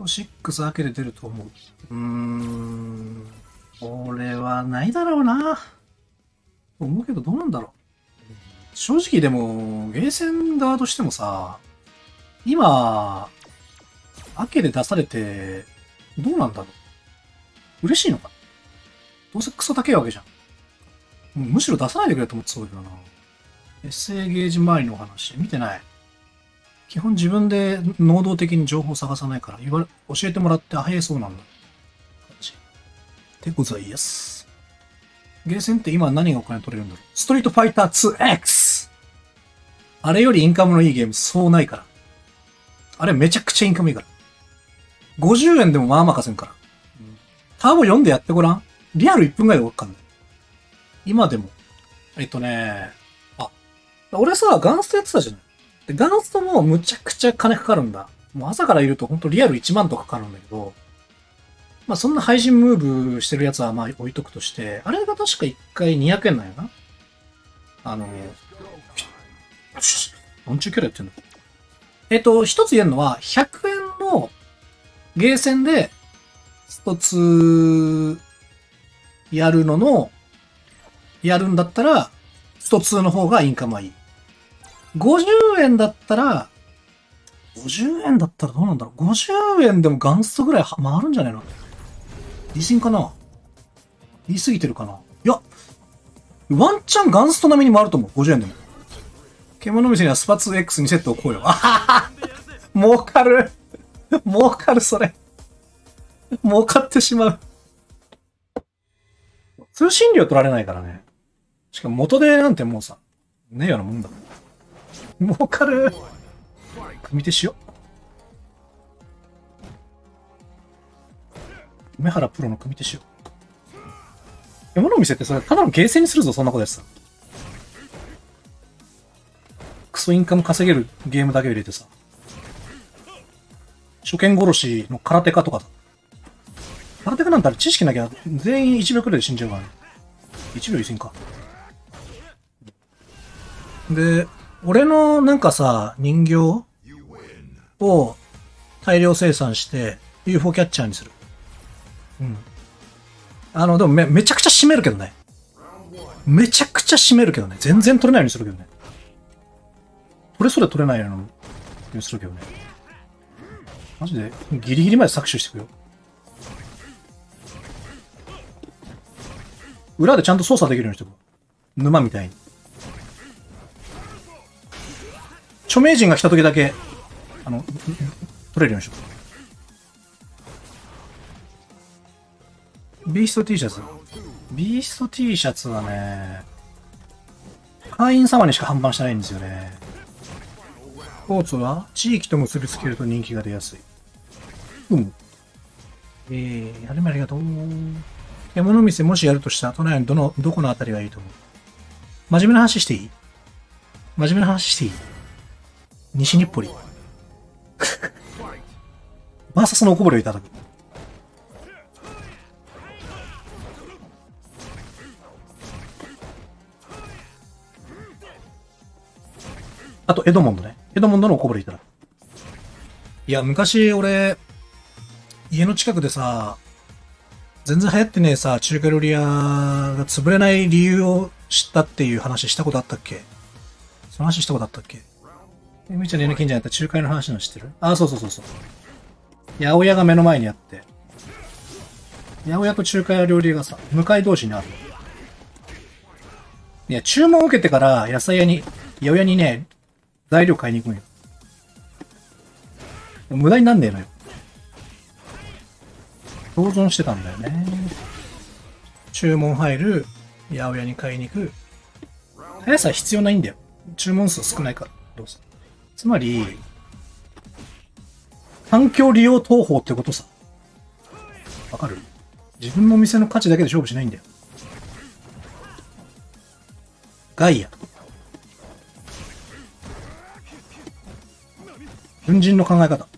6開けで出ると思う。うーん。俺はないだろうな。と思うけどどうなんだろう。正直でも、ゲーセン側としてもさ、今、アケで出されて、どうなんだろう。嬉しいのかどうせクソ高いわけじゃん。むしろ出さないでくれと思ってそうだけどな。エッセイゲージ周りの話、見てない。基本自分で能動的に情報を探さないから、言われ、教えてもらって、あ、へえ、そうなんだ。感じ。でございます。ゲーセンって今何がお金取れるんだろうストリートファイター 2X! あれよりインカムのいいゲームそうないから。あれめちゃくちゃインカムいいから。50円でもまあまあ稼ぐから。ターボ4でやってごらん。リアル1分ぐらいでわかんない。今でも。えっとね、あ、俺さ、ガンストやってたじゃない。で、ガンストもむちゃくちゃ金かかるんだ。もう朝からいるとほんとリアル1万とかかかるんだけど、まあそんな配信ムーブしてるやつはまあ置いとくとして、あれが確か1回200円なんやな。あの、何ちゅうキャラやってんの？えっと、一つ言えるのは、100円のゲーセンで、一つ、やるのの、やるんだったら、スト2の方がインカムはいい。50円だったら、50円だったらどうなんだろう ?50 円でもガンストぐらいは回るんじゃないの？リシンかな？言い過ぎてるかな？いや、ワンチャンガンスト並みに回ると思う。50円でも。獣店にはスパ 2X2 セットをこうよ。あはは儲かる儲かる、それ。儲かってしまう。通信料取られないからね。しかも元でなんてもうさ、ねえようなもんだ。儲かる。組手しよう。梅原プロの組手しよう。山の店ってそれ、ただのゲーセンにするぞ、そんなことやってた。クソインカム稼げるゲームだけを入れてさ。初見殺しの空手家とかさ。空手家なんてあれ知識なきゃ全員1秒くらいで死んじゃうからね。1秒いせんか。で、俺のなんかさ、人形を大量生産して UFO キャッチャーにする。うん。あの、でもめ、めちゃくちゃ締めるけどね。めちゃくちゃ締めるけどね。全然取れないようにするけどね。これそれ取れないようにするけどね。マジで、ギリギリまで搾取してくよ。裏でちゃんと操作できるようにしてく。沼みたいに。著名人が来た時だけ、あの、取れるようにしとく。ビースト T シャツ？ビースト T シャツはね、会員様にしか販売してないんですよね。スポーツは地域と結びつけると人気が出やすい。うん。えー、やるもありがとう。獣店もしやるとしたら、都内のどの、どこのあたりがいいと思う？真面目な話していい？真面目な話していい？西日暮里。バーサスのおこぼれをいただく。あと、エドモンドね。エドモンドのおこぼれいただく。いや、昔俺、家の近くでさ、全然流行ってねえさ、中華料理屋が潰れない理由を知ったっていう話したことあったっけ？その話したことあったっけ？えみちゃんの家の近所にあった中華屋の話の知ってる？あ、そうそうそうそう。八百屋が目の前にあって、八百屋と中華屋料理がさ、向かい同士にある。いや、注文を受けてから野菜屋に、八百屋にね、材料買いに行くんよ。無駄になんねえのよ。共存してたんだよね。注文入る、八百屋に買いに行く。速さは必要ないんだよ。注文数少ないから。どうせ。つまり、環境利用投法ってことさ。わかる？自分の店の価値だけで勝負しないんだよ。ガイア。軍人の考え方。